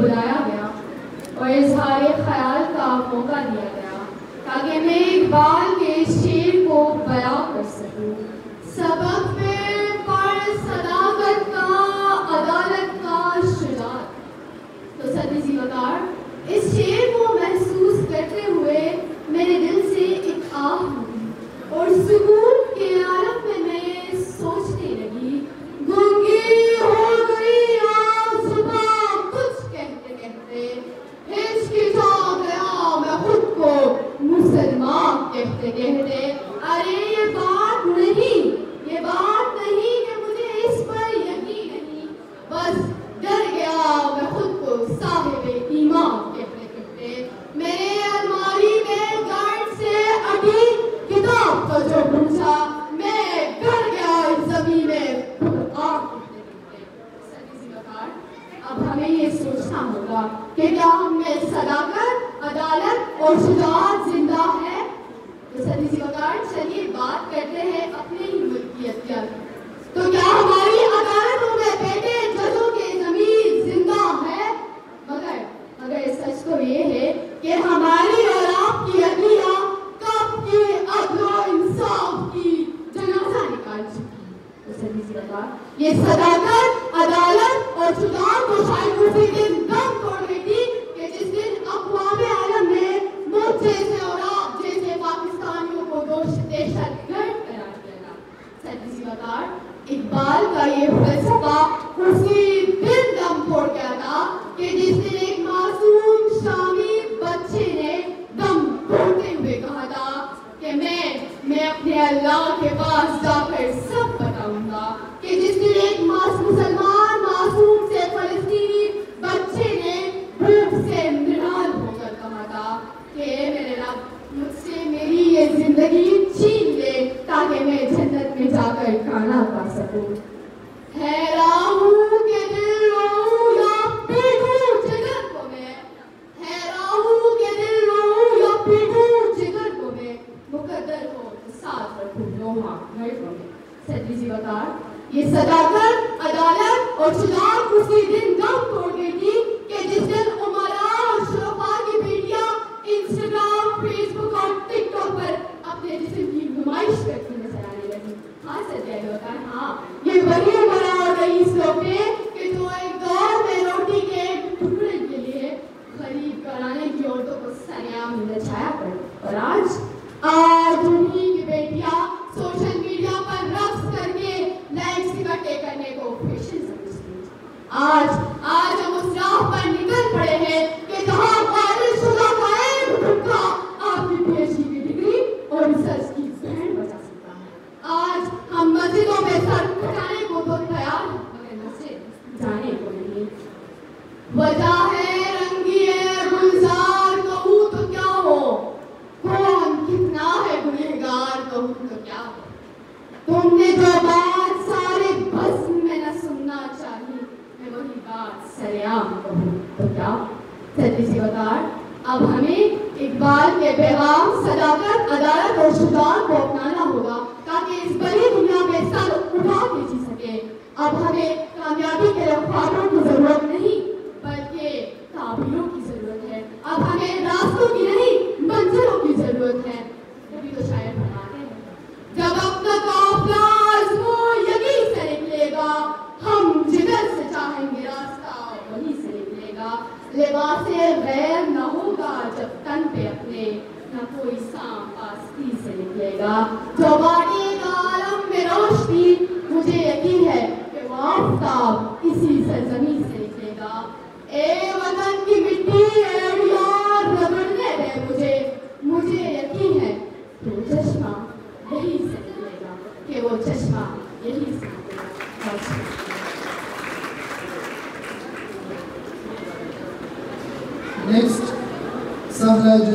बुलाया गया और इजहार ख्याल का मौका दिया गया, ताकि मैं इकबाल के शेर को बया कर सकूँ। सबक में पूछना होगा कि क्या हमें सदाकत अदालत और शुजात ज़िंदा है? तो चलिए बात करते हैं अपने ही मुल्क की क्या तो क्या हमारी अदालतों में बैठे जजों के ज़मीन ज़िंदा है? मगर अगर सच तो ये है कि हमारी और आपकी अगलिया कब की अदलो इंसाफ की जनाजा निकाल चुकी है? तो सदी ये सदाकत अदालत और चुनाव को शायद उसी दिन और आप जैसे पाकिस्तानियों को इकबाल का ये फलसफा उसी दिन दम फोड़ गया था कि जिस दिन एक मासूम शामी बच्चे ने दम फोड़ते हुए कहा था कि मैं मैं अपने अल्लाह के पास जाकर सब बताऊँगा कि जिस दिन एक मासूम मुसलमान कि जाकर खाना पा सकूँ। है राहू के दिल रोऊं या पीटूं जिगर को मैं। है राहू के दिल रोऊं या पीटूं जिगर को मैं मुकद्दर साथ रखूँ लोहा जी बता ये सदाकत अदालत और चुनाव उसी दिन दम तोड़ देगी कि जिस दिन उमरा और शोफा की बेटियाँ इंस्टाग्राम फेसबुक और टिकटॉक पर अपने जिसम की नुमाइश करती हाँ सत्या होता है हाँ ये वही उम्र आ गई इस लौटे कि जो तो एक दौर में रोटी के एक टुकड़े के लिए खरीद कराने की औरतों को सरेआम नचाया पर और आज आज उन्हीं की बेटियाँ सोशल मीडिया पर रब्स करके लाइक्स इकट्ठे करने को फ़ैशन समझती आज तो अब हमें इकबाल के पैगाम सदाकत अदालत और शुदान को अपनाना होगा, ताकि इस बड़ी दुनिया में सर उठा के जी सके। अब हमें कामयाबी लिबास गैर न होगा जब तन पे अपने, न कोई सांप आस्ती से निकलेगा। जो बाकी Next, Safra